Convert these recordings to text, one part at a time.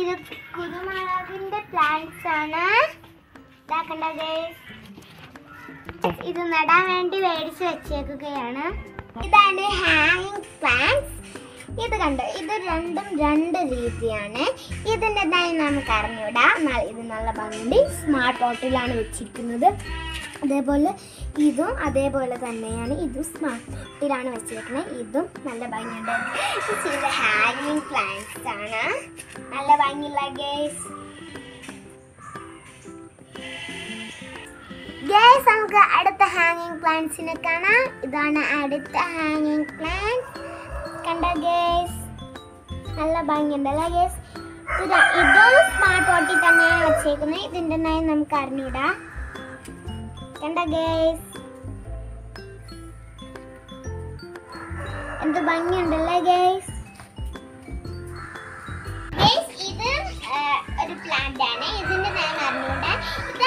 ഇത് കുരുമുളകിന്റെ പ്ലാന്റ്സ് ആണ്. ഇതാക്കേണ്ടത് ഇത് നടാൻ വേണ്ടി മേടിച്ച് വെച്ചേക്കുകയാണ്. ഇതാണ് ഹാങ്ങിങ് പ്ലാന്റ്സ് ഇത് കണ്ടോ? ഇത് രണ്ടും രണ്ട് രീതിയാണ്. ഇതിന്റെതായി നമുക്ക് അറിഞ്ഞുവിടാം ഇത് നല്ല ഭംഗി സ്മാർട്ട് പോട്ടിലാണ് വെച്ചിരിക്കുന്നത്. അതേപോലെ ഇതും അതേപോലെ തന്നെയാണ്. ഇതും സ്മാർട്ട് പോട്ടിലാണ് വെച്ചിരിക്കുന്നത് ഇതും നല്ല ഭംഗിയുണ്ട്. ഹാങ്ങിങ് പ്ലാന്റ്സ് ആണ്. നല്ല ഭംഗിയുള്ള ഗേസ് നമുക്ക് അടുത്ത ഹാങ്ങിങ് പ്ലാന്റ്സിനെ കാണാം. ഇതാണ് അടുത്ത ഹാങ്ങിങ് പ്ലാന്റ് കണ്ട ഗേസ് നല്ല ഭംഗിയുണ്ടല്ലോ ഗേസ് ഇത് ഇതും സ്മാർട്ട് പോട്ടിൽ തന്നെയാണ് വെച്ചേക്കുന്നത്. ഇതിന്റെ നയം നമുക്ക് അറിഞ്ഞൂടാ കണ്ട ഗേസ്? എന്ത് ഭംഗിയുണ്ടല്ലേ ഗേസ്? ഇത് ഒരു പ്ലാന്റ് ആണ്. ഞാൻ ഇത്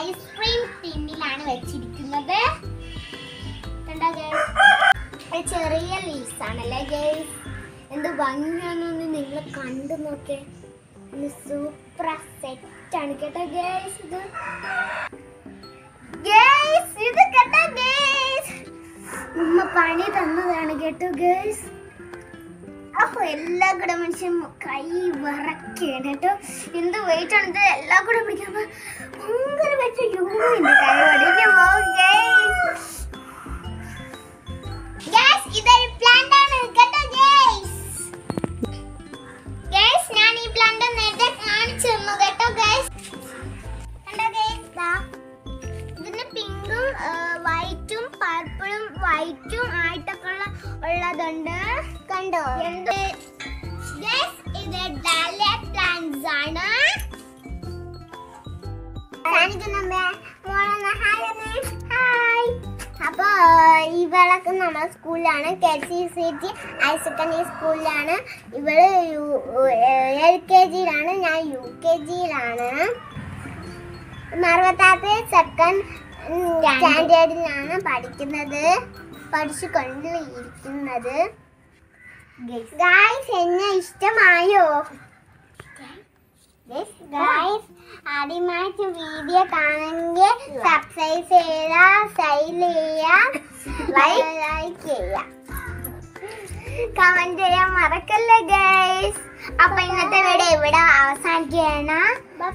ഐസ്ക്രീം വെച്ചിരിക്കുന്നത്. ചെറിയ ലീവ്സ് ഗേസ്? എന്ത് ഭംഗിയാണെന്ന് നിങ്ങൾ കണ്ടു നോക്കേ. സൂപ്പർ സെറ്റ് ആണ് കേട്ടോ ഗേസ് ഇത്. പണി തന്നതാണ് കേട്ടോ ഗേൾസ് അപ്പൊ എല്ലാ കൂടെ മനുഷ്യൻ കൈ വിറക്കാണ് കേട്ടോ. എന്ത് വെയിറ്റ് ആണ് എല്ലാം കൂടെ പിടിക്കാൻ ഭയങ്കര എന്റെ കൈ വൈറ്റും ആയിട്ടൊക്കെ ഉള്ള ഉള്ളതുണ്ട്. കണ്ടോ? എന്ത്? ഇത് ഡാലിയ പ്ലാന്റ്സ് ആണ്. അപ്പൊ ഇവളൊക്കെ നമ്മുടെ സ്കൂളിലാണ്. K C C T higher secondary സ്കൂളിലാണ് ഇവൾ എൽ കെ ജിയിലാണ് ഞാൻ യു കെ ജിയിലാണ് മറുപത്താത്ത സെക്കൻഡ് സ്റ്റാൻഡേർഡിലാണ് പഠിക്കുന്നത്. പഠിച്ചു കൊണ്ട് ഗൈസ് എന്നെ ഇഷ്ടമായോ? ഗൈസ് ആദ്യമായിട്ട് വീഡിയോ കാണുമെങ്കിൽ സബ്സ്ക്രൈബ് ചെയ്യുക സൈൽ ചെയ്യുക ലൈക്ക് ചെയ്യുക. കമന്റ് ചെയ്യാൻ മറക്കല്ലേ ഗൈസ് അപ്പൊ ഇന്നത്തെ വീഡിയോ ഇവിടെ അവസാനിക്കുകയാണ്. ബൈ